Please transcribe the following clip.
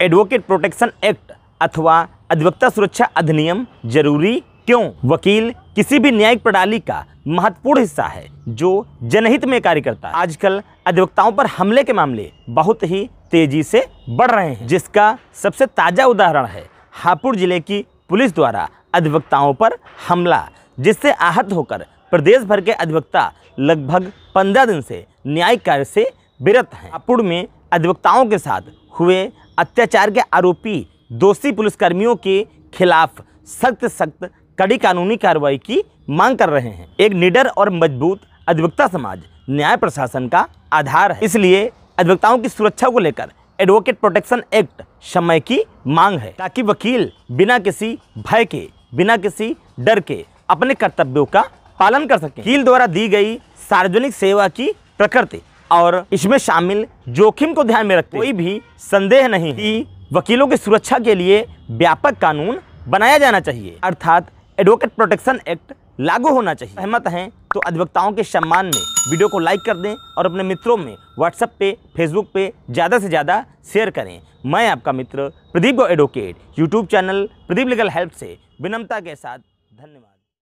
Advocate protection act अथवा अधिवक्ता सुरक्षा अधिनियम ज़रूरी क्यों? वकील किसी भी न्यायिक प्रणाली का महत्वपूर्ण हिस्सा है, जो जनहित में कार्य करता है। आजकल अधिवक्ताओं पर हमले के मामले बहुत ही तेज़ी से बढ़ रहे हैं, जिसका सबसे ताज़ा उदाहरण है हापुड़ ज़िले की पुलिस द्वारा अधिवक्ताओं पर हमला, जिससे आहत होकर प्रदेश भर के अधिवक्ता लगभग पंद्रह दिन से न्यायिक कार्य से विरत हैं। हापुड़ में अधिवक्ताओं के साथ हुए अत्याचार के आरोपी दोषी पुलिसकर्मियों के खिलाफ सख्त सख्त कड़ी कानूनी कार्रवाई की मांग कर रहे हैं। एक निडर और मज़बूत अधिवक्ता समाज न्याय प्रशासन का आधार है। इसलिए अधिवक्ताओं की सुरक्षा को लेकर एडवोकेट प्रोटेक्शन एक्ट समय की मांग है, ताकि वकील बिना किसी भय के, बिना किसी डर के अपने कर्तव्यों का पालन कर सकें। वकील द्वारा दी गई सार्वजनिक सेवा की प्रकृति और इसमें शामिल जोखिम को ध्यान में रखते कोई भी संदेह नहीं कि वकीलों की सुरक्षा के लिए व्यापक कानून बनाया जाना चाहिए। अर्थात एडवोकेट प्रोटेक्शन एक्ट लागू होना चाहिए। सहमत हैं तो अधिवक्ताओं के सम्मान में वीडियो को लाइक कर दें और अपने मित्रों में व्हाट्सएप पे फेसबुक पे ज़्यादा से ज़्यादा शेयर करें। मैं आपका मित्र प्रदीप गो advocate YouTube channel Pradeep legal help से विनम्रता के साथ धन्यवाद।